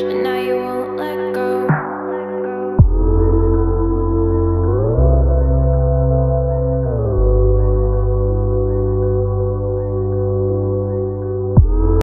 and I